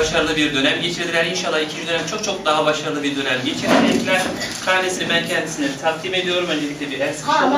başarılı bir dönem geçirdiler. İnşallah ikinci dönem çok çok daha başarılı bir dönem geçirecekler. Karnesini ben kendisine takdim ediyorum. Öncelikle bir el sıkışalım.